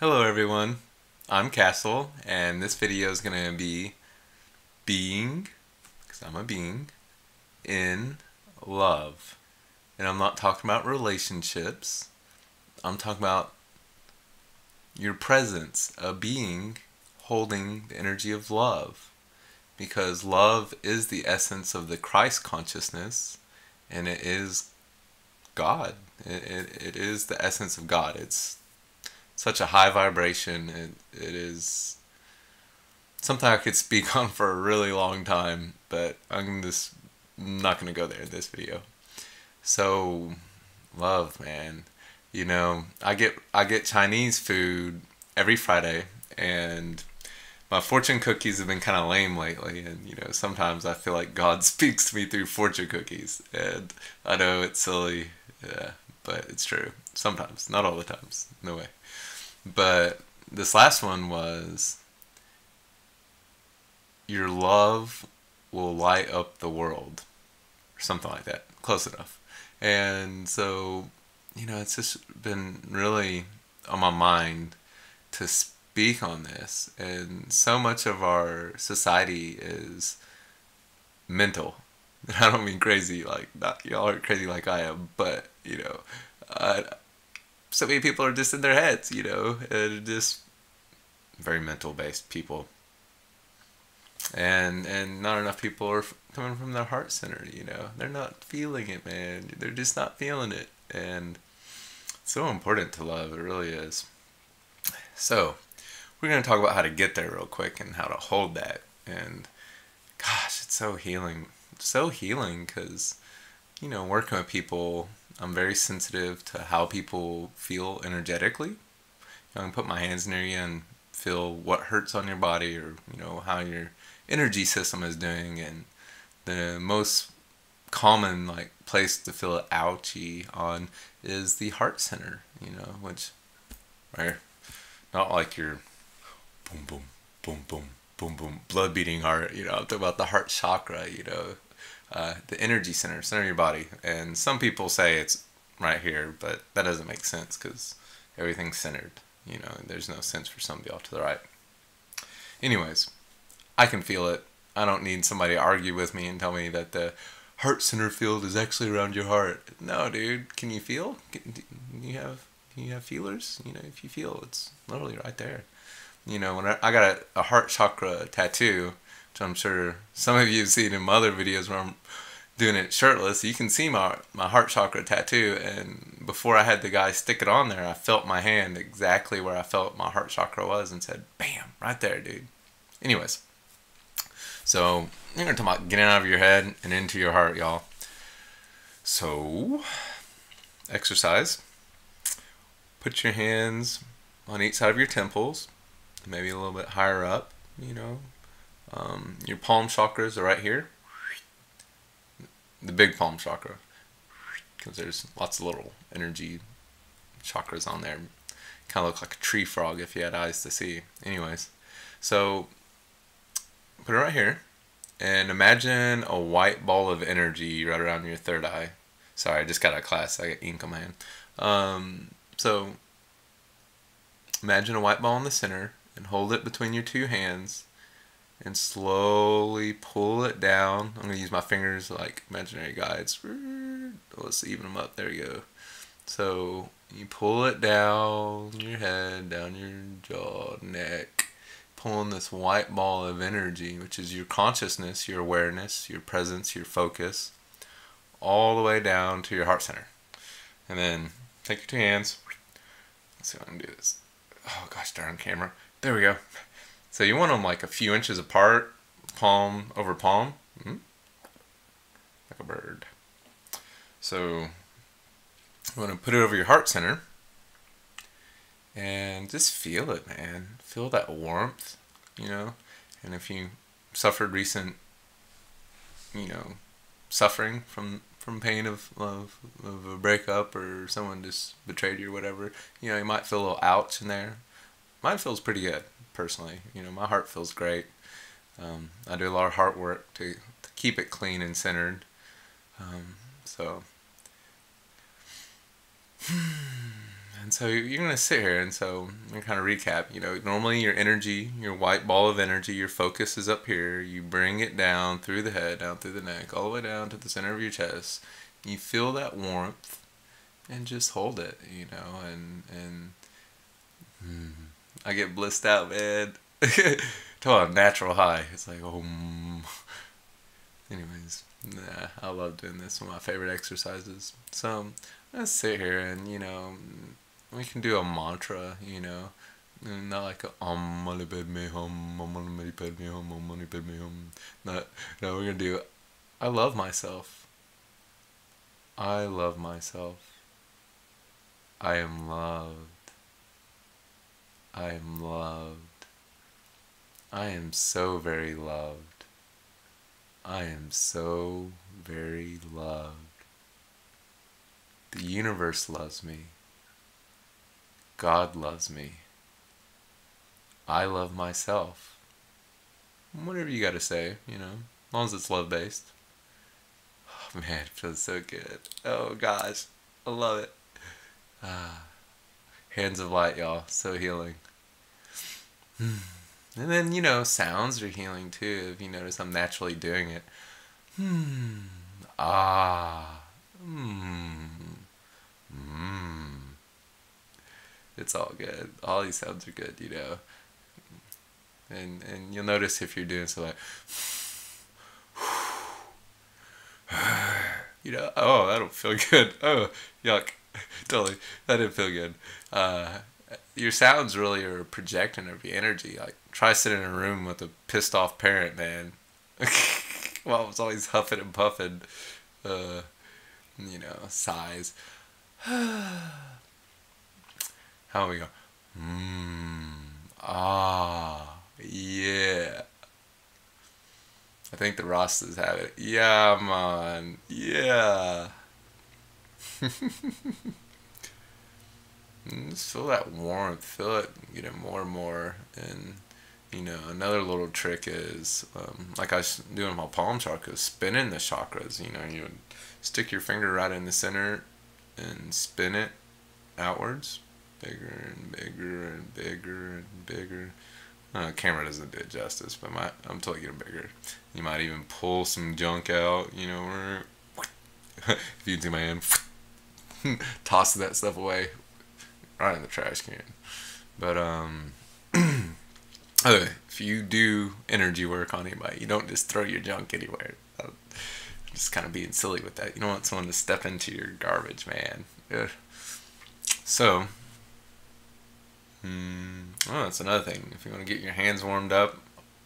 Hello everyone, I'm Castle, and this video is going to be being, because I'm a being, in love. And I'm not talking about relationships, I'm talking about your presence, a being holding the energy of love. Because love is the essence of the Christ consciousness, and it is God. It, it, it is the essence of God. It's such a high vibration. It, it is something I could speak on for a really long time, but I'm just not going to go there in this video. So, love, man. You know, I get I get Chinese food every Friday, and my fortune cookies have been kind of lame lately. And you know, sometimes I feel like God speaks to me through fortune cookies, and I know it's silly, yeah, but it's true. Sometimes, not all the times. No way. But this last one was your love will light up the world or something like that. Close enough. And so you know it's just been really on my mind to speak on this and so much of our society is mental. I don't mean crazy like not y'all are crazy like i am but you know so many people are just in their heads, you know, and just very mental based people. And and not enough people are coming from their heart center, you know. They're not feeling it, man. They're just not feeling it. And so important to love, it really is. So, we're going to talk about how to get there real quick and how to hold that. And gosh, it's so healing. So healing because, you know, working with people I'm very sensitive to how people feel energetically. I can put my hands near you and feel what hurts on your body or, you know, how your energy system is doing. And the most common, like, place to feel ouchy on is the heart center, you know, which, right? Not like your boom, boom, boom, boom, boom, boom, blood beating heart, you know, I'm talking about the heart chakra, you know, uh, the energy center, center of your body. And some people say it's right here, but that doesn't make sense because everything's centered. You know, there's no sense for somebody off to the right. Anyways, I can feel it. I don't need somebody to argue with me and tell me that the heart center field is actually around your heart. No, dude. Can you feel? Can, you have you have feelers? You know, if you feel, it's literally right there. You know, when I, I got a, a heart chakra tattoo, which I'm sure some of you have seen in my other videos where I'm doing it shirtless. You can see my my heart chakra tattoo, and before I had the guy stick it on there, I felt my hand exactly where I felt my heart chakra was, and said, "Bam, right there, dude." Anyways, so you're gonna talk about getting out of your head and into your heart, y'all. So, exercise. Put your hands on each side of your temples, maybe a little bit higher up. You know, um, your palm chakras are right here. The big palm chakra. Because there's lots of little energy chakras on there. Kind of look like a tree frog if you had eyes to see. Anyways, so put it right here. And imagine a white ball of energy right around your third eye. Sorry, I just got out of class. I got ink on my hand. Um, so imagine a white ball in the center and hold it between your two hands and slowly pull it down. I'm going to use my fingers like imaginary guides. Let's even them up. There you go. So you pull it down your head, down your jaw, neck, pulling this white ball of energy, which is your consciousness, your awareness, your presence, your focus, all the way down to your heart center. And then take your two hands. Let's see if I can do this. Oh gosh darn camera. There we go. So you want them like a few inches apart, palm over palm, mm-hmm. like a bird. So you want to put it over your heart center and just feel it, man. Feel that warmth, you know. And if you suffered recent, you know, suffering from from pain of, of of a breakup or someone just betrayed you or whatever, you know, you might feel a little ouch in there. Mine feels pretty good personally. You know, my heart feels great. Um, I do a lot of heart work to, to keep it clean and centered. Um, so, and so you're gonna sit here, and so I'm kind of recap. You know, normally your energy, your white ball of energy, your focus is up here. You bring it down through the head, down through the neck, all the way down to the center of your chest. You feel that warmth, and just hold it. You know, and and hmm, I get blissed out, man. Talk a natural high. It's like oh. Mm. Anyways, nah, I love doing this. One of my favorite exercises. So let's sit here and you know we can do a mantra, you know. Not like a padme hum, om mani padme hum. Not, no, we're gonna do. I love myself. I love myself. I am loved. I am loved. I am so very loved. I am so very loved. The universe loves me. God loves me. I love myself. Whatever you got to say, you know, as long as it's love based. Oh, man, it feels so good. Oh gosh, I love it. Ah, hands of light, y'all. So healing. And then, you know, sounds are healing too. If you notice, I'm naturally doing it. Hmm. Ah. Hmm. Hmm it's all good. All these sounds are good, you know. And and you'll notice if you're doing so like you know, oh that'll feel good. Oh yuck. totally. That didn't feel good. Uh, your sounds really are projecting of your energy. Like try sitting in a room with a pissed off parent, man. well, it's always huffing and puffing. Uh, you know, sighs. How are we go? Mmm. Ah. Yeah. I think the Rastas have it. Yeah, man. Yeah. Just feel that warmth. Feel it getting more and more. And, you know, another little trick is, um, like I was doing my palm chakra, spinning the chakras. You know, you would stick your finger right in the center and spin it outwards bigger and bigger and bigger and bigger. Uh, camera doesn't do it justice, but my, I'm totally getting bigger. You might even pull some junk out, you know, if you see my hand, toss that stuff away right in the trash can. But, um, okay, if you do energy work on anybody, you don't just throw your junk anywhere. I'm just kind of being silly with that. You don't want someone to step into your garbage, man. So, Mm, oh, that's another thing. If you want to get your hands warmed up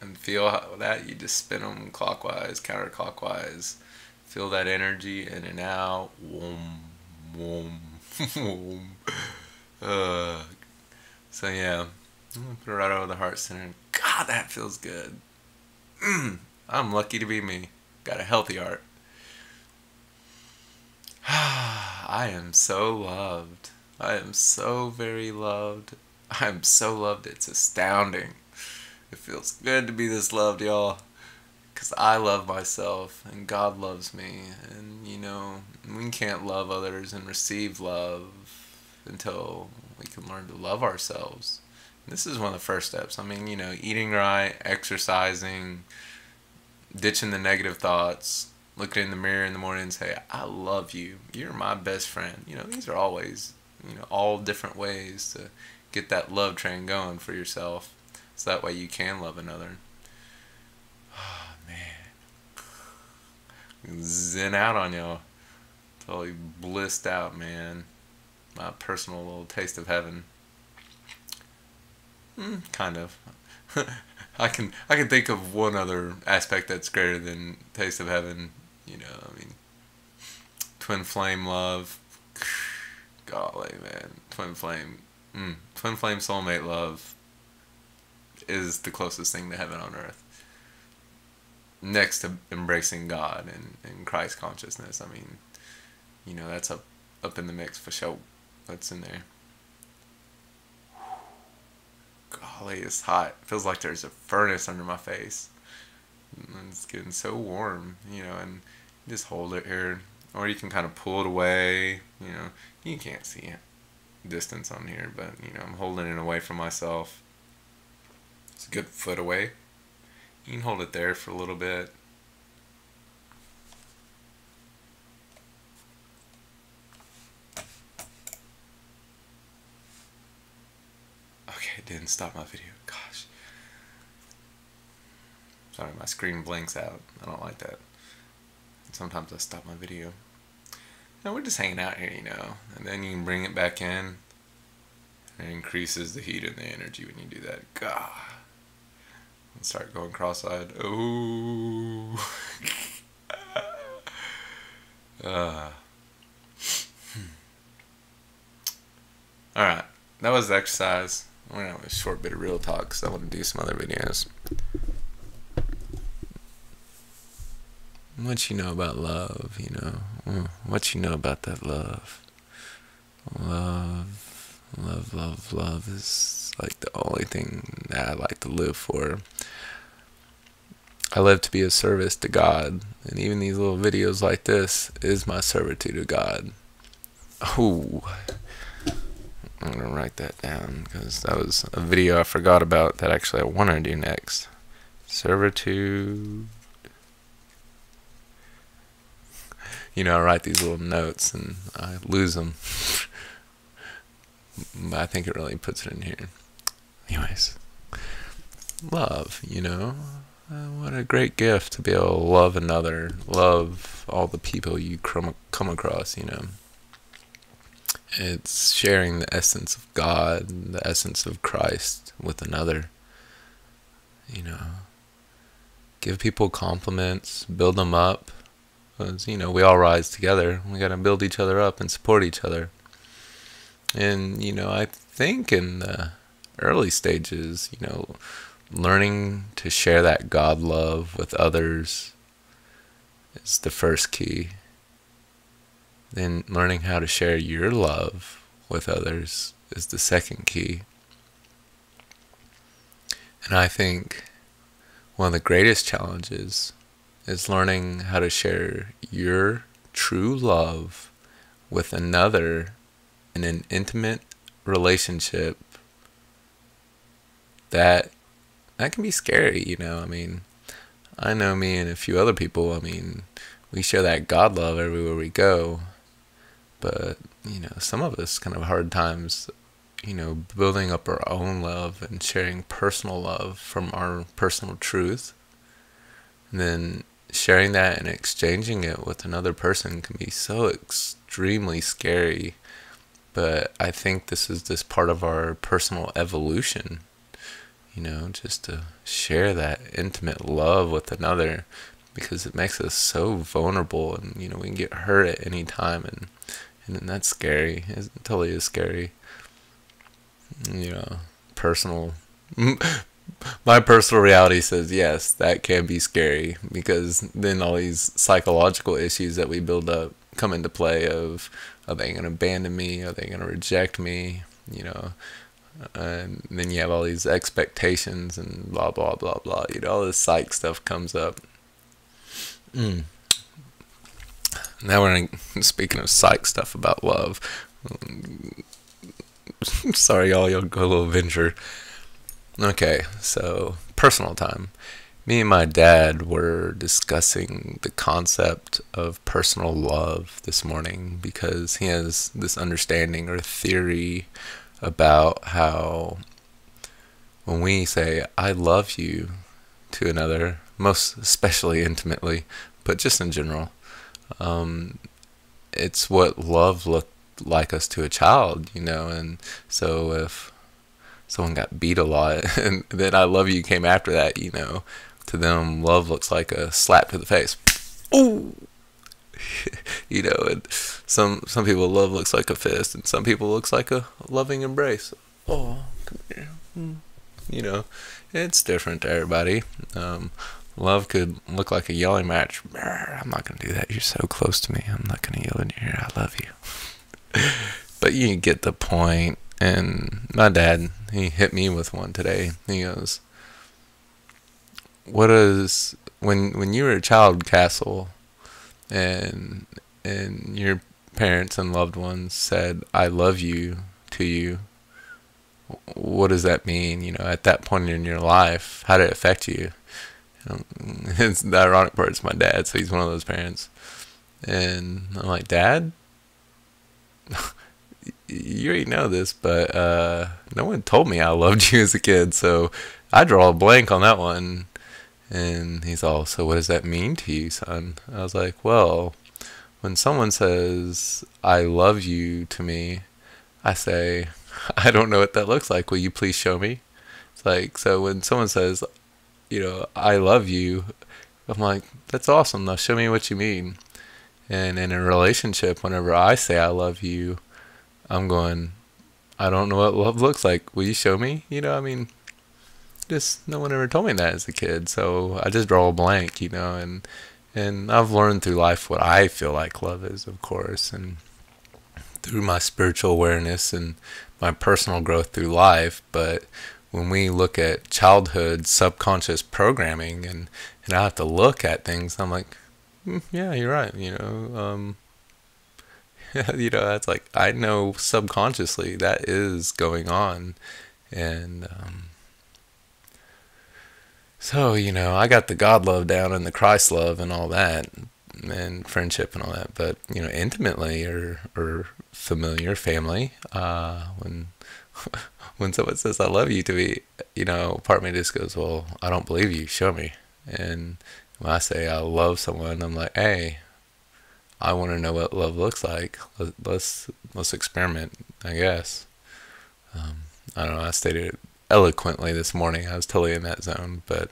and feel how, that, you just spin them clockwise, counterclockwise. Feel that energy in and out. Whoom. Uh, so yeah, I'm gonna put it right over the heart center. God, that feels good. Mm, I'm lucky to be me. Got a healthy heart. I am so loved. I am so very loved I'm so loved. It's astounding. It feels good to be this loved, y'all. Because I love myself and God loves me. And, you know, we can't love others and receive love until we can learn to love ourselves. This is one of the first steps. I mean, you know, eating right, exercising, ditching the negative thoughts, looking in the mirror in the morning and say, I love you. You're my best friend. You know, these are always, you know, all different ways to get that love train going for yourself so that way you can love another. Oh, man. Zen out on y'all. Totally blissed out, man. My personal little taste of heaven. Mm, kind of. I can I can think of one other aspect that's greater than taste of heaven. You know, I mean, twin flame love. Golly, man, twin flame Mm. Twin flame soulmate love is the closest thing to heaven on earth. Next to embracing God and, and Christ consciousness. I mean, you know, that's up up in the mix for sure. That's in there. Golly, it's hot. Feels like there's a furnace under my face. It's getting so warm, you know, and just hold it here. Or you can kind of pull it away, you know. You can't see it distance on here, but you know, I'm holding it away from myself. It's a good foot away. You can hold it there for a little bit. Okay, didn't stop my video. Gosh. Sorry, my screen blinks out. I don't like that. Sometimes I stop my video. No, we're just hanging out here, you know. And then you can bring it back in. It increases the heat and the energy when you do that. God. And start going cross-eyed. Oh. uh. Alright. That was the exercise. Going to have a short bit of real talk because I want to do some other videos. What you know about love, you know? Mm, what you know about that love? Love, love, love, love is like the only thing that I like to live for. I live to be a service to God, and even these little videos like this is my servitude to God. Oh, I'm gonna write that down because that was a video I forgot about that actually I want to do next. Servitude you know, I write these little notes and I lose them. I think it really puts it in here. Anyways, love, you know, uh, what a great gift to be able to love another, love all the people you come come across, you know. It's sharing the essence of God, the essence of Christ with another. You know, give people compliments, build them up, because, you know, we all rise together. We got to build each other up and support each other. And, you know, I think in the early stages, you know, learning to share that God love with others is the first key. Then learning how to share your love with others is the second key. And I think one of the greatest challenges is learning how to share your true love with another in an intimate relationship that that can be scary, you know. I mean, I know me and a few other people, I mean, we share that God love everywhere we go. But, you know, some of us kind of hard times, you know, building up our own love and sharing personal love from our personal truth. And then sharing that and exchanging it with another person can be so extremely scary. But I think this is this part of our personal evolution, you know, just to share that intimate love with another because it makes us so vulnerable and, you know, we can get hurt at any time and, and that's scary. It totally is scary. You know, personal my personal reality says yes, that can be scary because then all these psychological issues that we build up come into play of are they going to abandon me? Are they going to reject me? You know, and then you have all these expectations and blah blah blah blah. You know, all this psych stuff comes up. Mm. Now we're speaking of psych stuff about love. Sorry, y'all. Y'all go a little venture. Okay, so personal time. Me and my dad were discussing the concept of personal love this morning because he has this understanding or theory about how when we say, I love you to another, most especially intimately, but just in general, um, it's what love looked like us to a child, you know, and so if someone got beat a lot, and then I love you came after that. You know, to them, love looks like a slap to the face. Ooh. you know, and some some people love looks like a fist, and some people looks like a loving embrace. Oh, come here. Hmm. You know, it's different to everybody. Um, love could look like a yelling match. I'm not gonna do that. You're so close to me. I'm not gonna yell in your ear. I love you. but you get the point. And my dad, he hit me with one today. He goes, "What is when when you were a child, Castle, and and your parents and loved ones said I love you to you? What does that mean? You know, at that point in your life, how did it affect you? you it's the ironic part. It's my dad, so he's one of those parents, and I'm like, Dad, you already know this, but uh, no one told me I loved you as a kid, so I draw a blank on that one. And he's all, so what does that mean to you, son? I was like, well, when someone says, I love you to me, I say, I don't know what that looks like. Will you please show me? It's like, so when someone says, you know, I love you, I'm like, that's awesome. Now show me what you mean. And in a relationship, whenever I say I love you, I'm going, I don't know what love looks like. Will you show me? You know, I mean, just no one ever told me that as a kid. So I just draw a blank, you know, and and I've learned through life what I feel like love is, of course, and through my spiritual awareness and my personal growth through life. But when we look at childhood subconscious programming and, and I have to look at things, I'm like, mm, yeah, you're right. You know, um, you know, that's like I know subconsciously that is going on, and um, so you know, I got the God love down and the Christ love and all that, and friendship and all that. But you know, intimately or or familiar family, uh, when when someone says "I love you" to me, you know, part of me just goes, "Well, I don't believe you. Show me." And when I say I love someone, I'm like, "Hey, I want to know what love looks like. Let's let's experiment, I guess. Um, I don't know. I stated it eloquently this morning. I was totally in that zone, but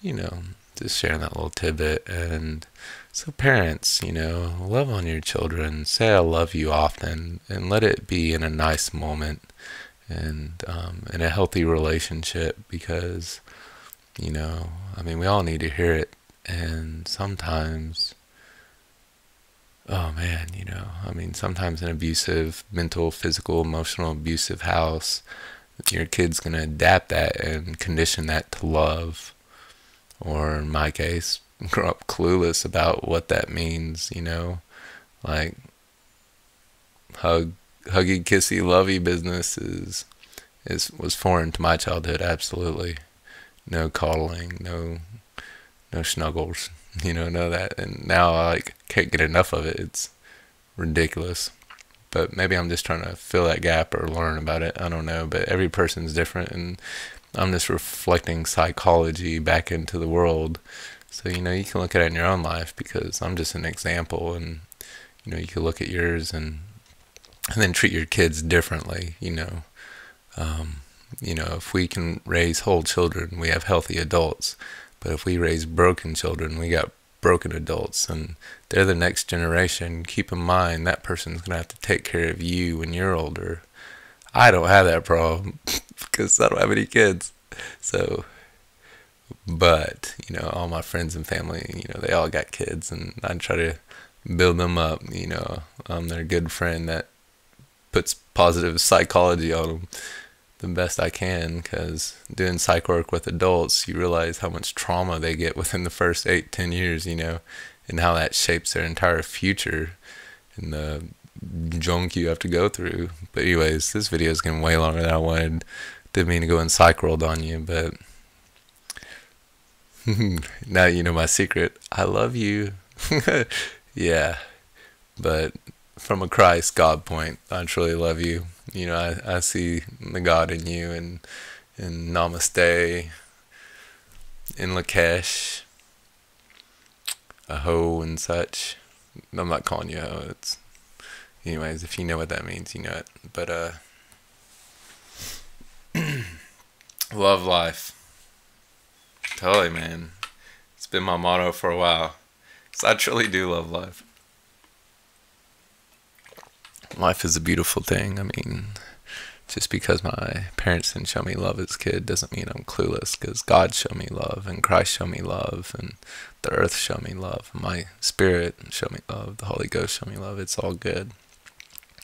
you know, just sharing that little tidbit. And so, parents, you know, love on your children. Say I love you often, and let it be in a nice moment and um, in a healthy relationship because you know, I mean, we all need to hear it, and sometimes oh man, you know, I mean, sometimes an abusive, mental, physical, emotional, abusive house, your kid's going to adapt that and condition that to love. Or in my case, grow up clueless about what that means, you know, like hug, huggy, kissy, lovey business is, is, was foreign to my childhood. Absolutely. No coddling, no, no snuggles you know, know that. And now I like can't get enough of it. It's ridiculous. But maybe I'm just trying to fill that gap or learn about it. I don't know. But every person's different, and I'm just reflecting psychology back into the world. So you know, you can look at it in your own life because I'm just an example, and you know, you can look at yours and and then treat your kids differently. You know. Um, you know, if we can raise whole children, we have healthy adults. But if we raise broken children, we got broken adults, and they're the next generation. Keep in mind that person's gonna have to take care of you when you're older. I don't have that problem because I don't have any kids. So, but you know, all my friends and family, you know, they all got kids, and I try to build them up. You know, um, I'm their good friend that puts positive psychology on them the best I can because doing psych work with adults, you realize how much trauma they get within the first eight, ten years, you know, and how that shapes their entire future and the junk you have to go through. But anyways, this video is getting way longer than I wanted. Didn't mean to go in psych world on you, but now you know my secret. I love you. yeah, but from a Christ God point, I truly love you. You know, I, I see the God in you and in Namaste, in Lakesh, Aho and such. I'm not calling you Aho. It's anyways, if you know what that means, you know it. But uh love life. Totally, man. It's been my motto for a while. Cause I truly do love life life is a beautiful thing. I mean, just because my parents didn't show me love as a kid doesn't mean I'm clueless because God showed me love and Christ showed me love and the earth showed me love my spirit showed me love. The Holy Ghost showed me love. It's all good.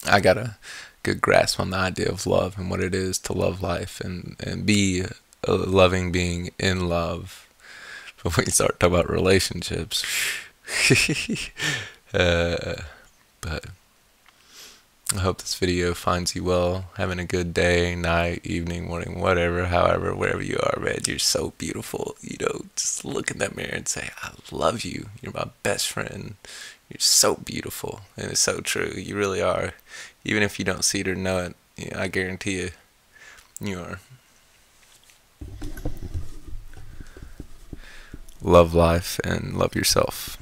I got a good grasp on the idea of love and what it is to love life and, and be a loving being in love. But when you start talking about relationships, uh, but I hope this video finds you well, having a good day, night, evening, morning, whatever, however, wherever you are, man. You're so beautiful. You know, just look in that mirror and say, I love you. You're my best friend. You're so beautiful. And it's so true. You really are. Even if you don't see it or know it, you know, I guarantee you, you are. Love life and love yourself.